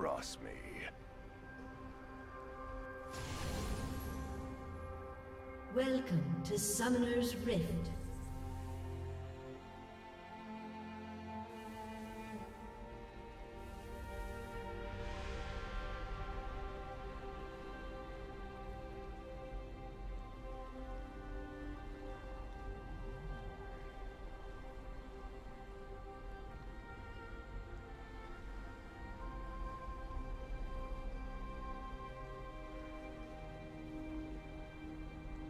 cross me. Welcome to Summoner's Rift.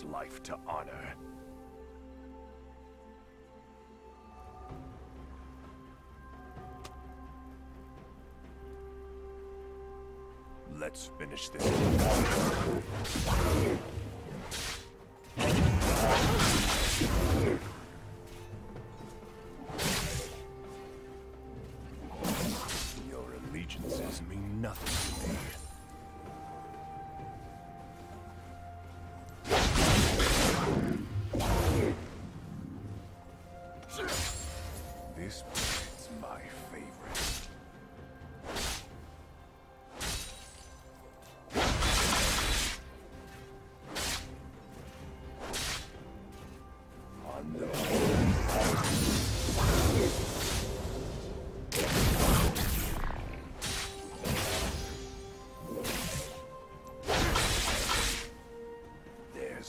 Life to honor. Let's finish this.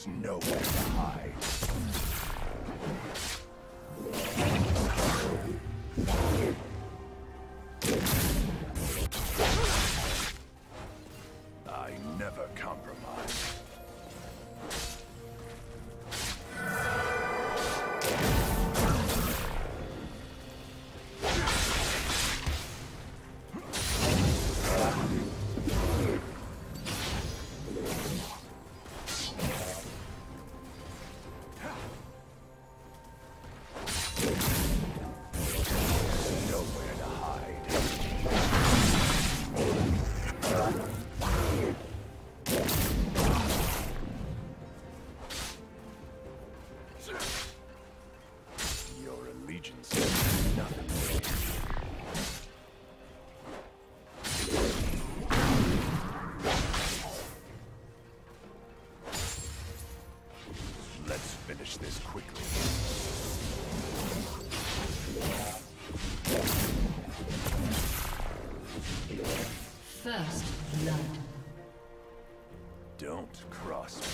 There's Finish this quickly. First blood. Don't cross me.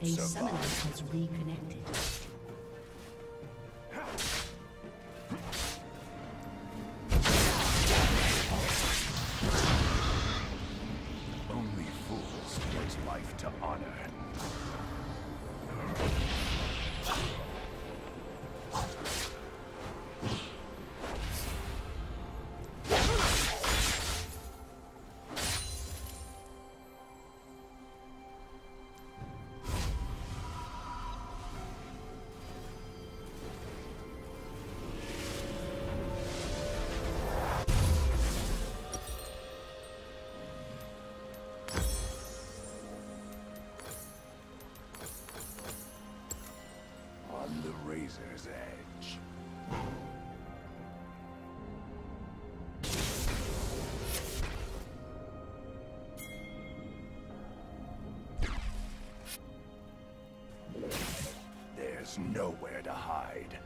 A so summoner has reconnected. razor's edge. There's nowhere to hide.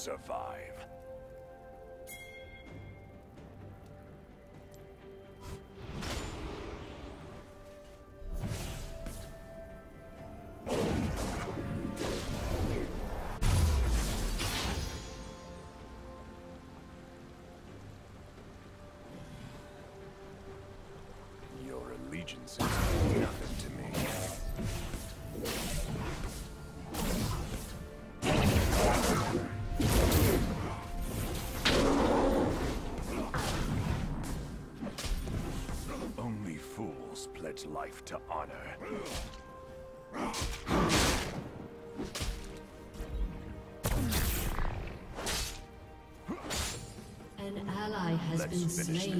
survive. life to honor. An ally has Let's been slain.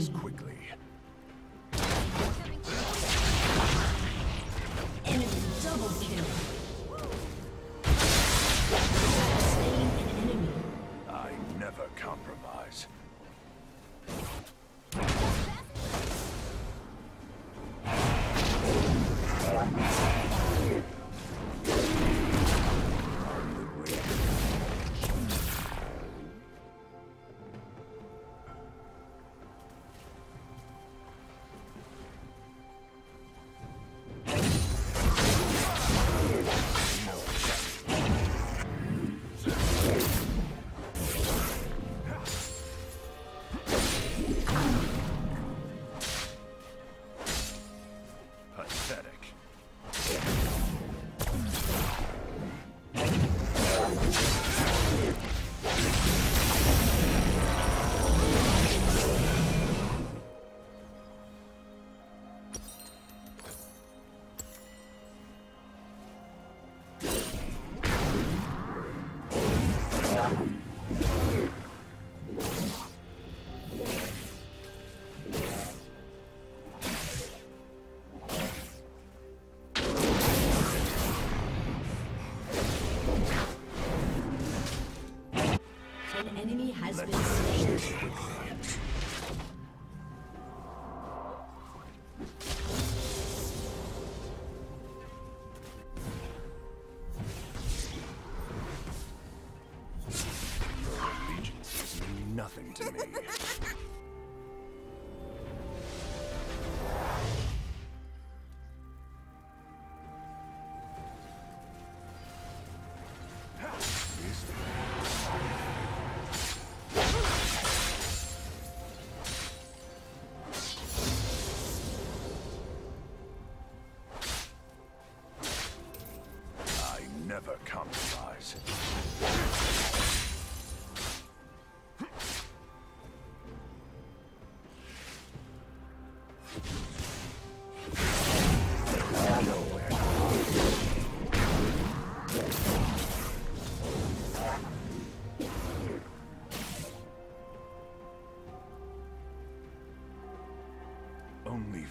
An enemy has Let been slain.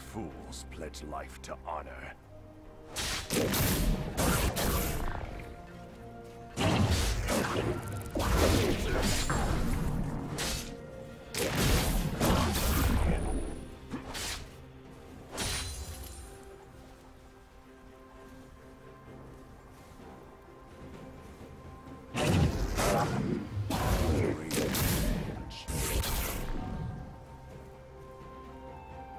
fools pledge life to honor.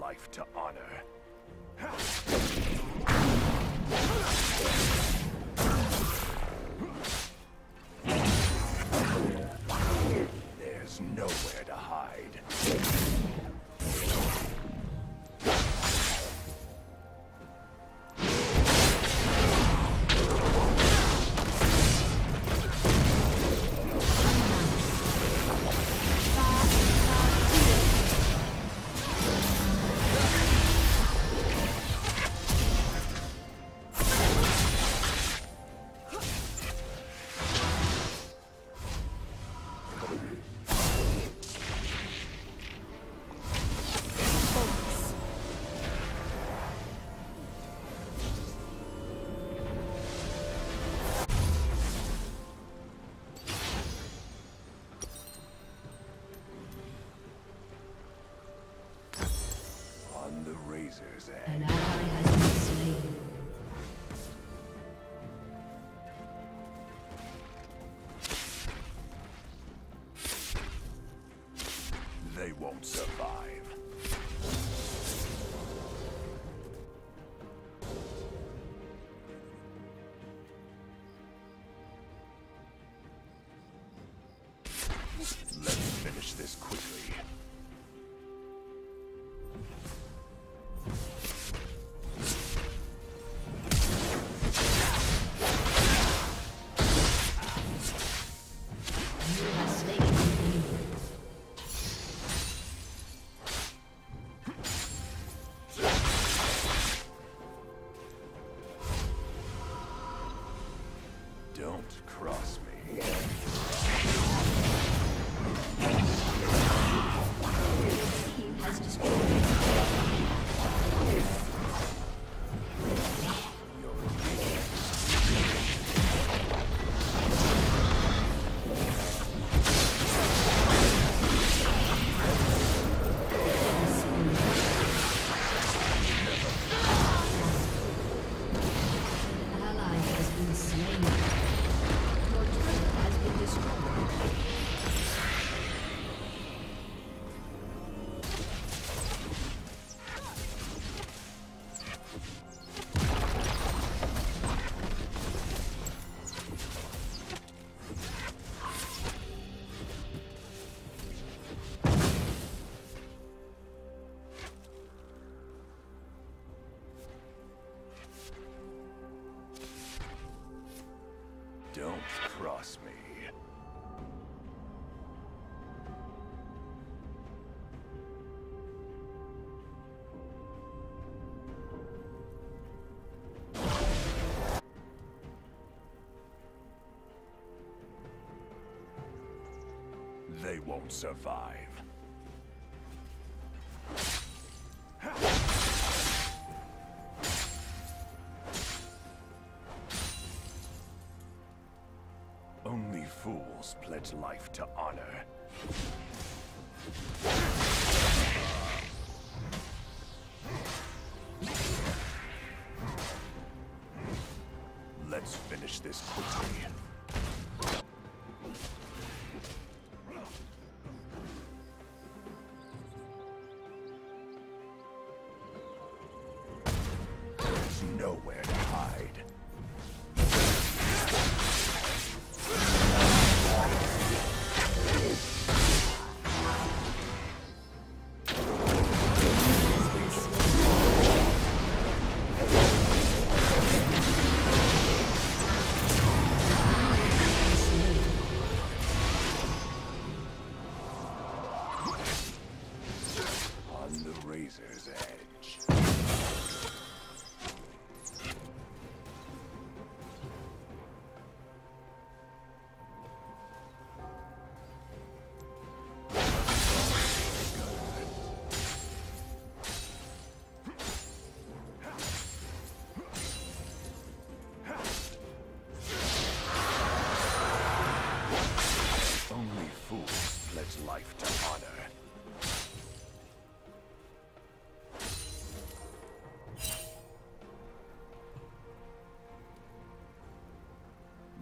life to honor. And I. Don't cross me. He has destroyed. Cross me. They won't survive. This quickly.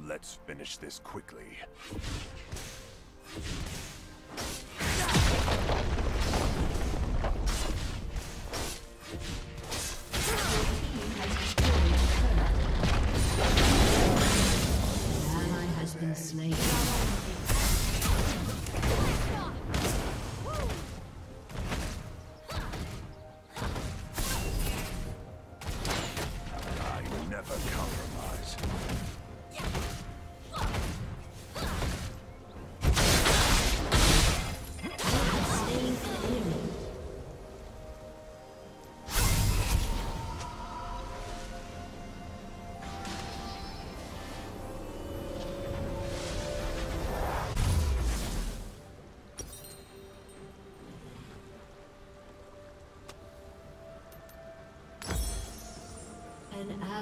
Let's finish this quickly. Slain.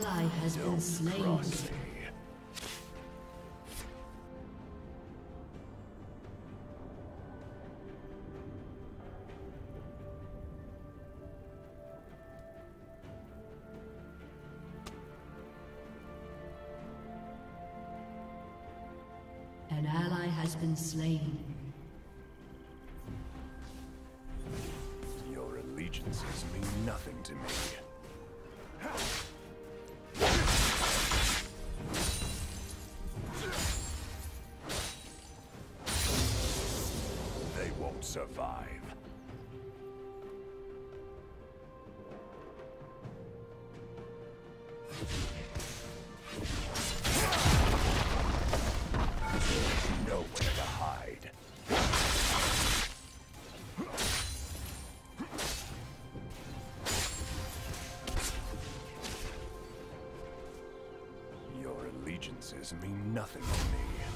Ally has Don't slain. cross. An ally has been slain. Survive. Nowhere to hide. Your allegiances mean nothing to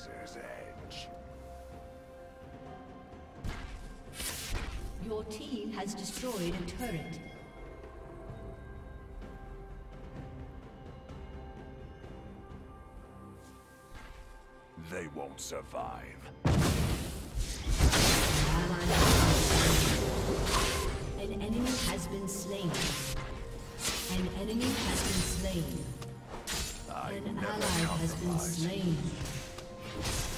razor's edge. Your team has destroyed a turret. They won't survive. An enemy has been slain. An enemy has been slain. I An ally has been slain you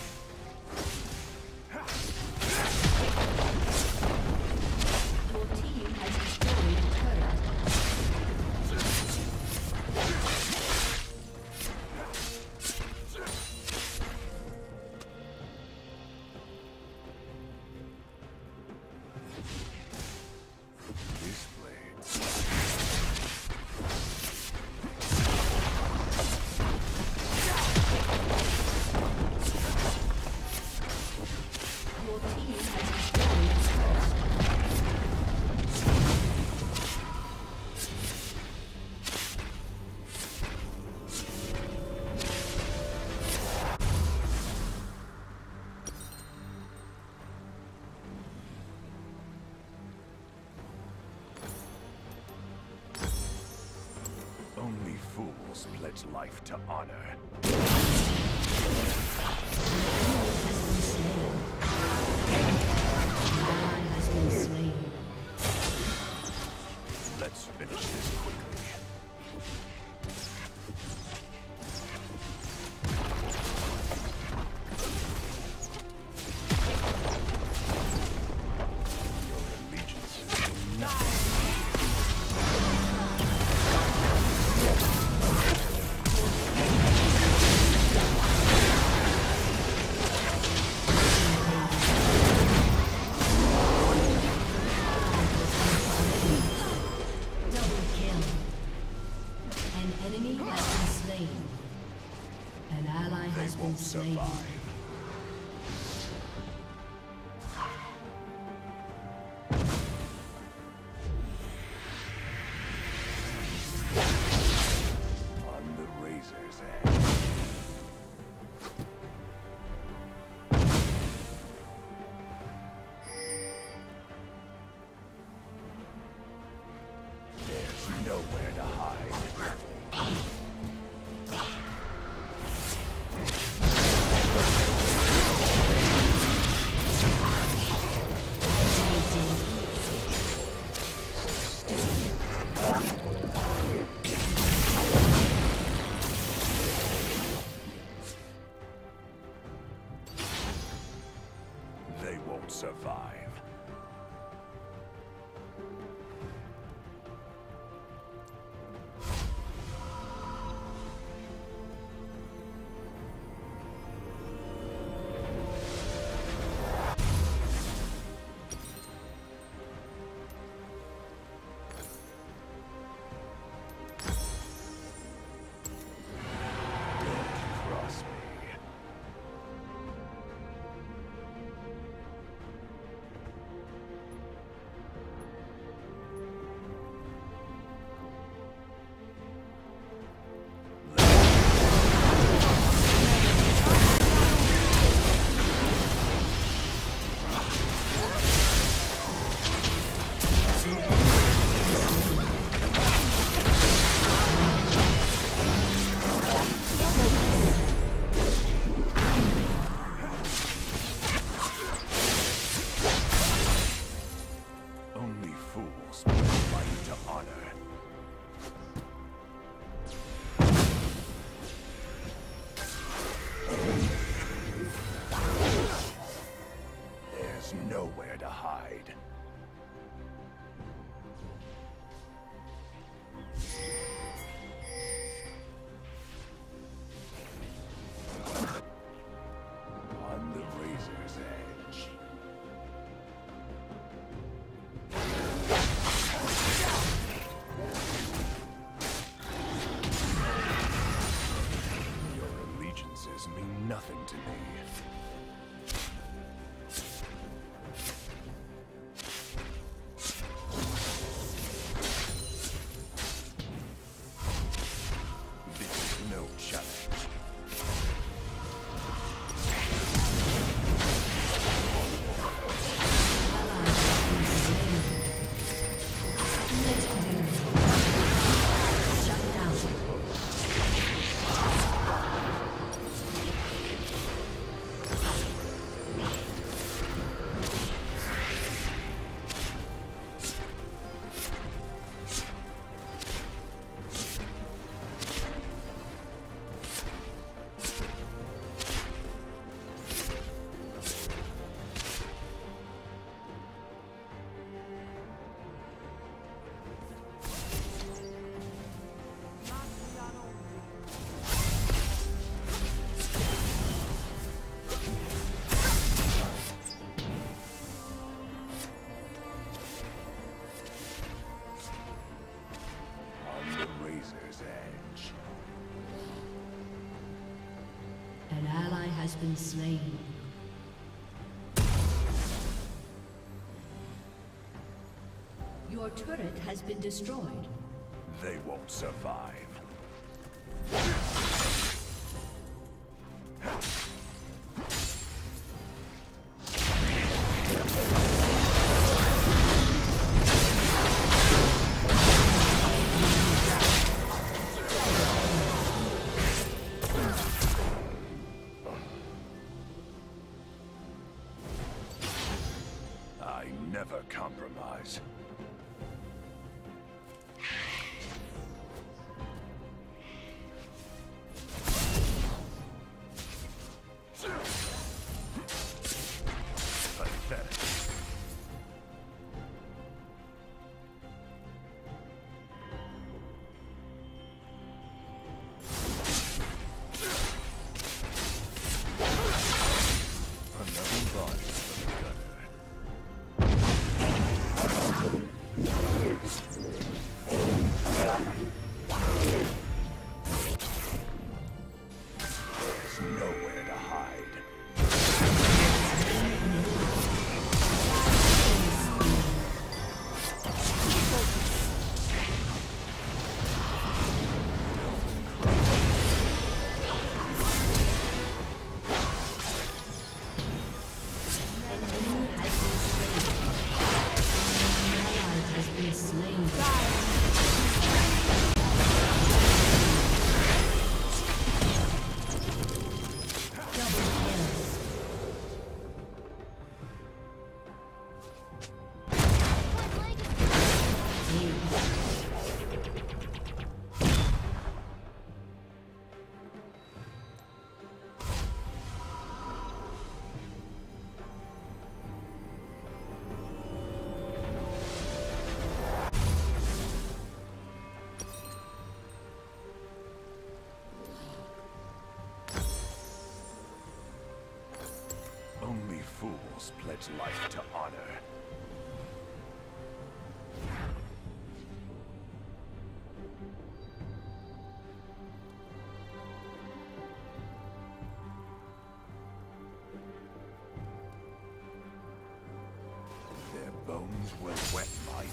life to honor. Been slain. Your turret has been destroyed. They won't survive. Never compromise. Life to honor. Their bones wet blade.